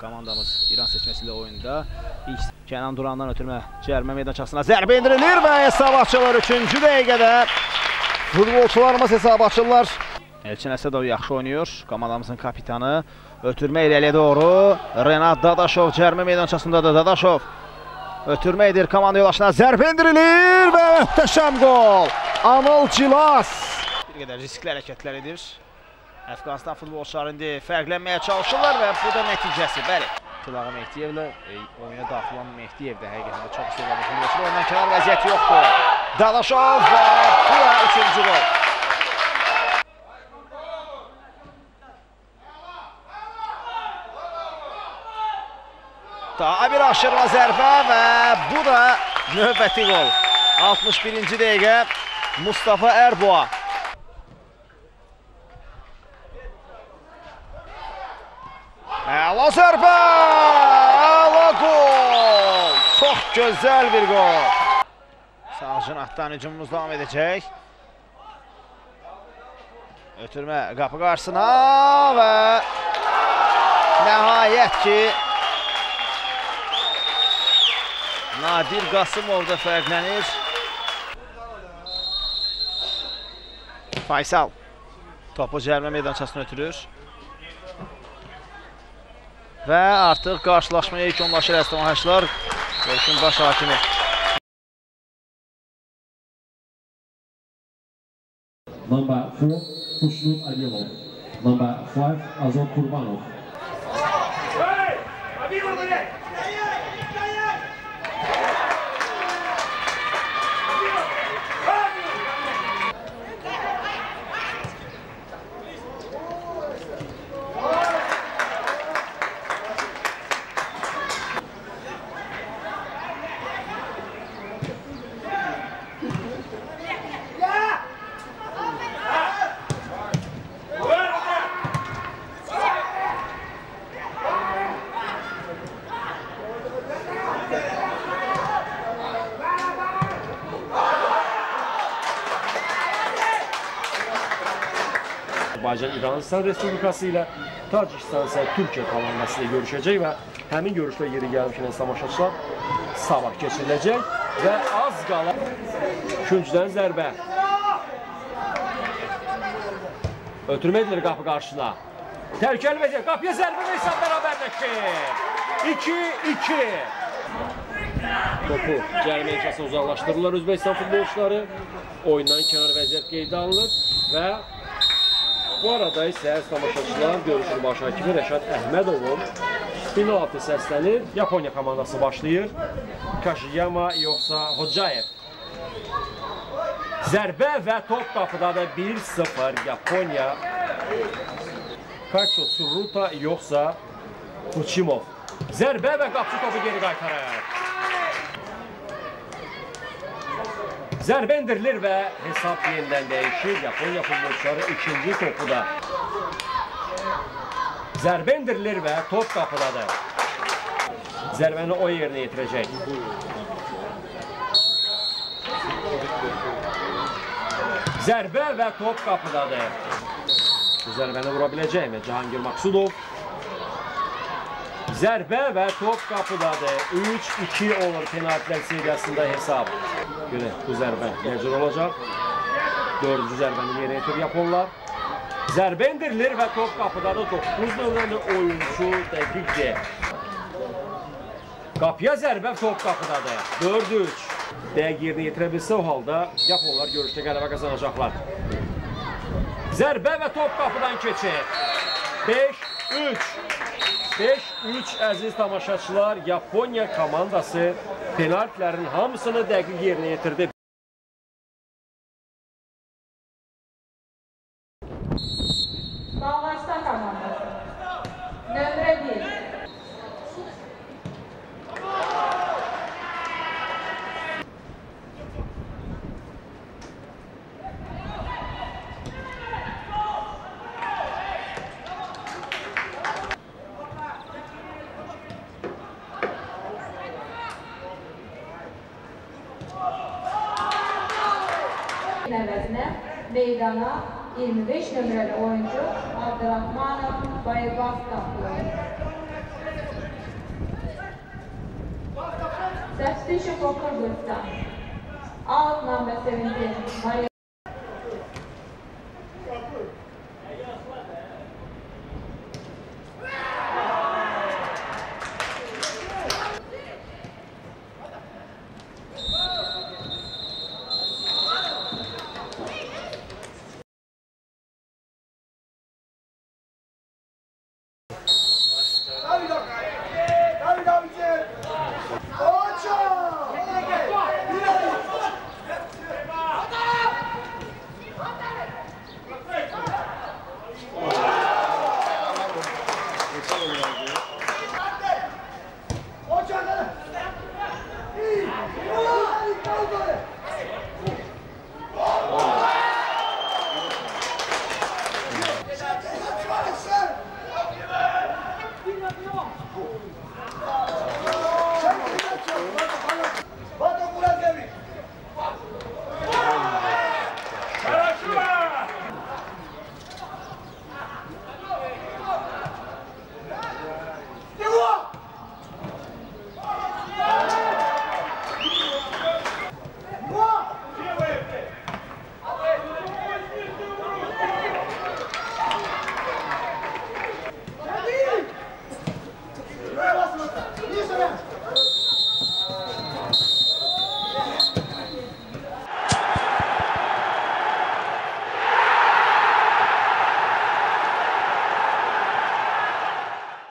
komandamız İran seçmesiyle oyunda. İlk Kenan Duran'dan ötürmə cərmə meydançasına zərbə indirilir və hesab açılır 3-cü dəqiqədə. Futbolçularımız hesab açırlar. Elçin Əsədov yaxşı oynayır. Komandamızın kapitanı ötürmə irəliyə doğru. Renat Dadaşov cərmə meydançasındadır. Dadaşov ötürmə edir komanda yoldaşına. Zərbə indirilir və möhtəşəm gol. Anıl Cilas. Bir qədər riskli hərəkətlər edir. Əfqanistan futbolçuları indi fərqlənməyə çalışırlar və bu da nəticəsi. Bəli. Tilağı Mehdiyevlə e, oyuna daxil olan Mehdiyev də həqiqətən çox istedadlı futbolçudur. Ondan kənar vəziyyəti yoxdur. Dadaşov və bu da üçüncü gol. Daha bir aşırma zərbə və bu da növbəti gol. 61-ci dəqiqə Mustafa Erboğa. Əla zərbə! Əla gol! Çox gözəl bir gol. Sağcın atdan hücumumuz davam edəcək. Ötürmə qapı qarşısına və nəhayət ki Nadir Qasımov da fərqlənir. Faysal topu cərmə meydançasına ötürür. Və artıq qarşılaşmaya yekunlaşır əstəmahaçlar. Görüşün baş hakimi. Number 4, Kushnut Adilov. Number 5, Azot Kurbanov. Azərbaycan İranıstan Respublikası ilə Tacikistan isə Türkiyə komandası ilə görüşəcək və həmin görüşdə yeri gəlmişkən tamaşaçılar sabah keçiriləcək və az qala küncdən zərbə. Ötürmə edilir qapı qarşısına. Təhlükəli vəziyyət. Qapıya zərbə və hesab bərabərləşir. 2-2. Topu cərimə ilçəsinə uzaqlaşdırırlar Özbəkistan futbolçuları. Oyundan kənar vəziyyət qeydə alınır və bu arada isə tamaşaçılar görüşün baş hakimi Rəşad Əhmədovun penaltı səslənir. Yaponiya komandası başlayır. Kashiyama yoxsa Hocayev. Zərbə və top qapıdadır 1-0 Yaponiya. Kaço Tsuruta yoxsa Kuchimov. Zərbə və qapıcı topu geri qaytarır. Zərbə indirilir və hesab yenidən dəyişir. Yaponiya futbolçuları ikinci topu da. Zərbə indirilir və top qapıdadır. Zərbəni o yerinə yetirəcək. Zərbə və top qapıdadır. Bu zərbəni vura biləcəkmi Cahangir Maksudov? Zərbə və top qapıdadır. 3-2 olur penaltilər seriyasında hesab. Görək, bu zərbə necə olacaq? Dördüncü zərbəni yerə yetir yaponlar. Zərbə indirilir və top qapıdadır. 9 nömrəli oyuncu dəqiqdir. Qapıya zərbə top qapıdadır. 4-3. Dəqiq yerinə yetirə bilsə o halda yaponlar görüşdə qələbə qazanacaqlar. Zərbə və top qapıdan keçir. 5-3. 5-3 əziz tamaşaçılar, Yaponiya komandası penaltilərin hamısını dəqiq yerinə yetirdi. Bunun əvəzinə meydana 25 nömrəli oyuncu Abdurrahmanov Bayıbaz qapılır. Substitution for Kırgızistan. Out number 17, Maria